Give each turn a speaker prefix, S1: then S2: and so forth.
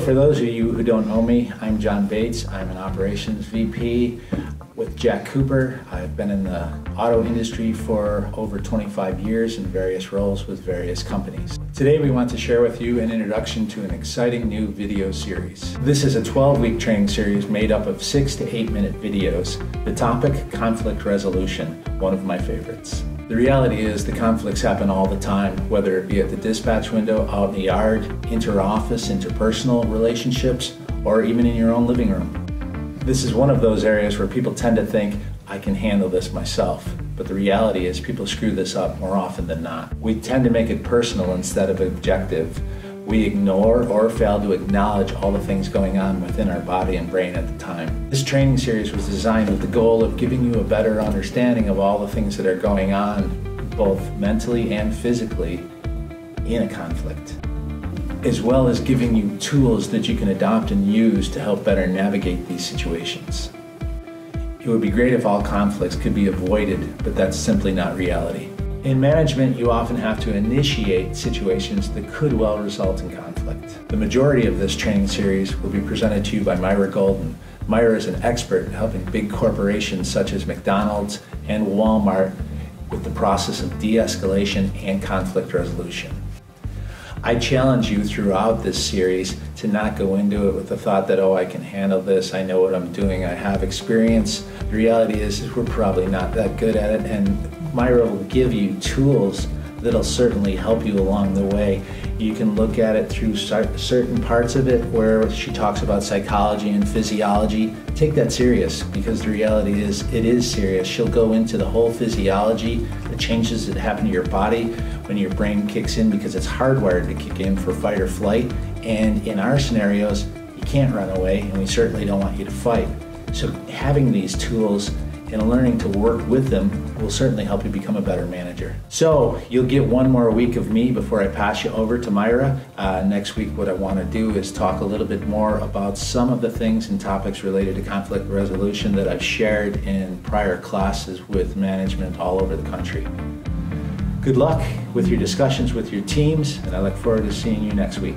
S1: for those of you who don't know me, I'm John Bates. I'm an operations VP with Jack Cooper. I've been in the auto industry for over 25 years in various roles with various companies. Today we want to share with you an introduction to an exciting new video series. This is a 12-week training series made up of 6 to 8 minute videos. The topic, conflict resolution, one of my favorites. The reality is the conflicts happen all the time, whether it be at the dispatch window, out in the yard, inter-office, interpersonal relationships, or even in your own living room. This is one of those areas where people tend to think, I can handle this myself. But the reality is people screw this up more often than not. We tend to make it personal instead of objective we ignore or fail to acknowledge all the things going on within our body and brain at the time. This training series was designed with the goal of giving you a better understanding of all the things that are going on, both mentally and physically, in a conflict, as well as giving you tools that you can adopt and use to help better navigate these situations. It would be great if all conflicts could be avoided, but that's simply not reality. In management, you often have to initiate situations that could well result in conflict. The majority of this training series will be presented to you by Myra Golden. Myra is an expert in helping big corporations such as McDonald's and Walmart with the process of de-escalation and conflict resolution. I challenge you throughout this series to not go into it with the thought that, oh, I can handle this, I know what I'm doing, I have experience. The reality is, is we're probably not that good at it, and Myra will give you tools that'll certainly help you along the way. You can look at it through certain parts of it where she talks about psychology and physiology. Take that serious because the reality is it is serious. She'll go into the whole physiology, the changes that happen to your body when your brain kicks in because it's hardwired to kick in for fight or flight. And in our scenarios, you can't run away and we certainly don't want you to fight. So having these tools and learning to work with them will certainly help you become a better manager. So you'll get one more week of me before I pass you over to Myra. Uh, next week, what I want to do is talk a little bit more about some of the things and topics related to conflict resolution that I've shared in prior classes with management all over the country. Good luck with your discussions with your teams, and I look forward to seeing you next week.